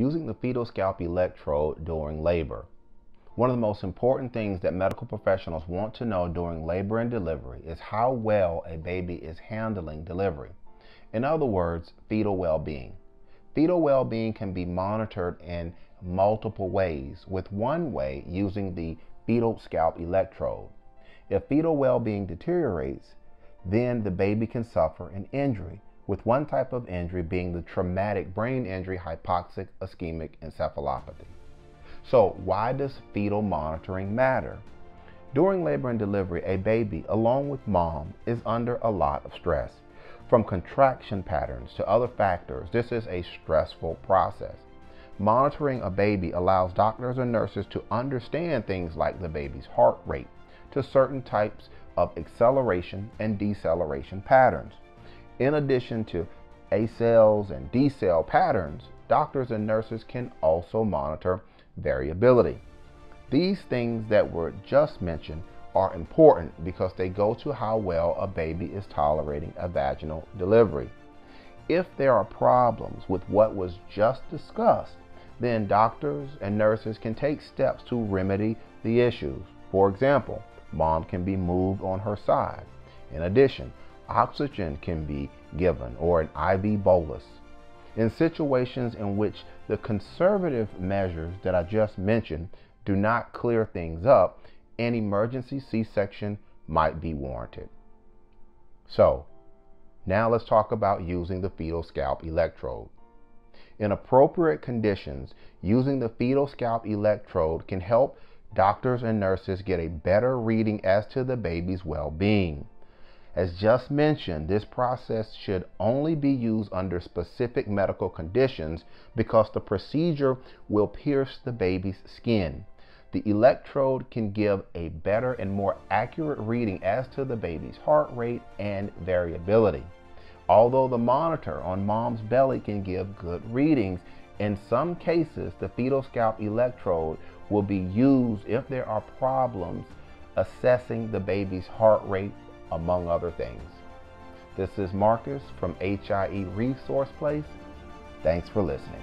using the fetal scalp electrode during labor. One of the most important things that medical professionals want to know during labor and delivery is how well a baby is handling delivery. In other words, fetal well being. Fetal well being can be monitored in multiple ways, with one way using the fetal scalp electrode. If fetal well being deteriorates, then the baby can suffer an injury, with one type of injury being the traumatic brain injury hypoxic ischemic encephalopathy. So, why does fetal monitoring matter? During labor and delivery, a baby, along with mom, is under a lot of stress. From contraction patterns to other factors, this is a stressful process. Monitoring a baby allows doctors and nurses to understand things like the baby's heart rate, to certain types of acceleration and deceleration patterns. In addition to accels and decel patterns, doctors and nurses can also monitor variability. These things that were just mentioned are important because they go to how well a baby is tolerating a vaginal delivery. If there are problems with what was just discussed, then doctors and nurses can take steps to remedy the issues. For example, mom can be moved on her side. In addition, oxygen can be given or an IV bolus. In situations in which the conservative measures that I just mentioned do not clear things up, an emergency C section might be warranted. So, now let's talk about using the fetal scalp electrode. In appropriate conditions, using the fetal scalp electrode can help doctors and nurses get a better reading as to the baby's well being. As just mentioned, this process should only be used under specific medical conditions because the procedure will pierce the baby's skin. The electrode can give a better and more accurate reading as to the baby's heart rate and variability. Although the monitor on mom's belly can give good readings, in some cases the fetal scalp electrode will be used if there are problems assessing the baby's heart rate among other things. This is Marcus from HIE Resource Place. Thanks for listening.